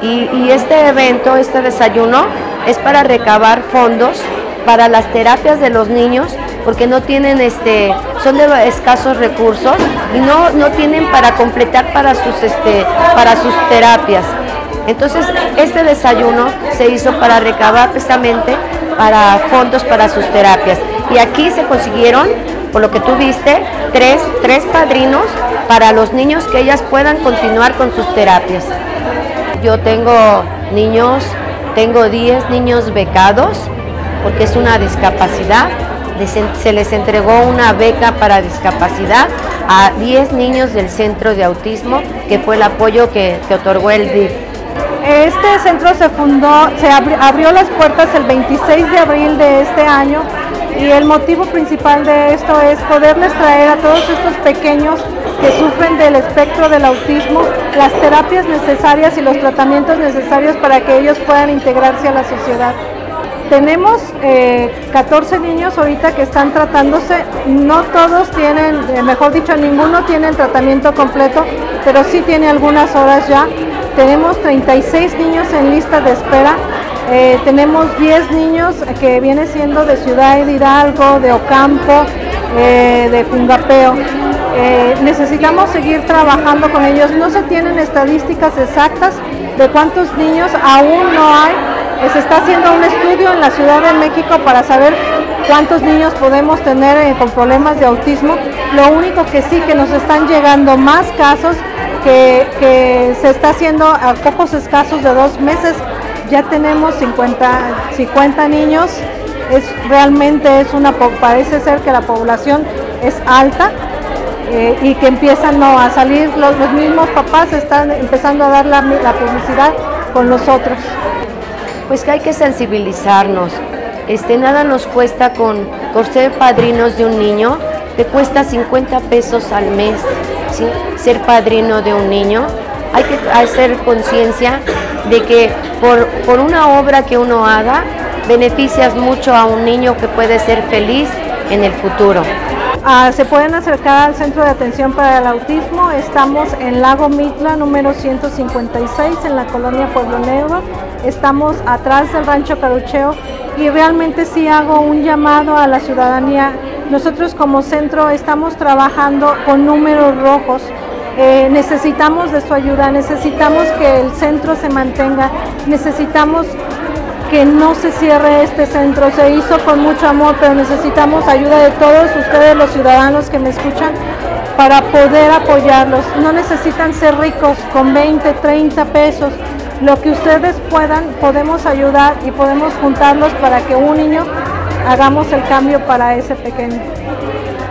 Y, este evento, este desayuno, es para recabar fondos para las terapias de los niños porque no tienen este son de escasos recursos y no, no tienen para completar para sus este para sus terapias. Entonces este desayuno se hizo para recabar precisamente para fondos para sus terapias. Y aquí se consiguieron por lo que tú viste tres, tres padrinos para los niños que ellas puedan continuar con sus terapias yo tengo niños tengo 10 niños becados porque es una discapacidad. Se les entregó una beca para discapacidad a 10 niños del centro de autismo, que fue el apoyo que, otorgó el DIF. Este centro se fundó, se abrió, las puertas el 26 de abril de este año y el motivo principal de esto es poderles traer a todos estos pequeños que sufren del espectro del autismo las terapias necesarias y los tratamientos necesarios para que ellos puedan integrarse a la sociedad. Tenemos 14 eh, niños ahorita que están tratándose, no todos tienen, eh, mejor dicho, ninguno tiene el tratamiento completo, pero sí tiene algunas horas ya. Tenemos 36 niños en lista de espera, eh, tenemos 10 niños que viene siendo de Ciudad de Hidalgo, de Ocampo, de Cungapeo. necesitamos seguir trabajando con ellos. No se tienen estadísticas exactas de cuántos niños aún no hay se está haciendo un estudio en la Ciudad de México para saber cuántos niños podemos tener eh, con problemas de autismo. Lo único que sí que nos están llegando más casos que, se está haciendo a pocos escasos de dos meses. Ya tenemos 50, 50 niños. Es, realmente es una, parece ser que la población es alta eh, y que empiezan a salir, los, mismos papás están empezando a dar la, la publicidad con los otros pues que hay que sensibilizarnos. Este, nada nos cuesta con, por ser padrinos de un niño, te cuesta 50 pesos al mes ser padrino de un niño. Hay que hacer conciencia de que por, por una obra que uno haga, beneficias mucho a un niño que puede ser feliz en el futuro. Ah, se pueden acercar al Centro de Atención para el Autismo. Estamos en Lago Mitla, número 156, en la colonia Pueblo Negro. Estamos atrás del Rancho Carucheo y realmente sí hago un llamado a la ciudadanía. Nosotros como centro estamos trabajando con números rojos. Eh, necesitamos de su ayuda, necesitamos que el centro se mantenga, necesitamos que no se cierre este centro. Se hizo con mucho amor, pero necesitamos ayuda de todos ustedes, los ciudadanos que me escuchan, para poder apoyarlos. No necesitan ser ricos con 20, 30 pesos. Lo que ustedes puedan, podemos ayudar y podemos juntarlos para que un niño hagamos el cambio para ese pequeño.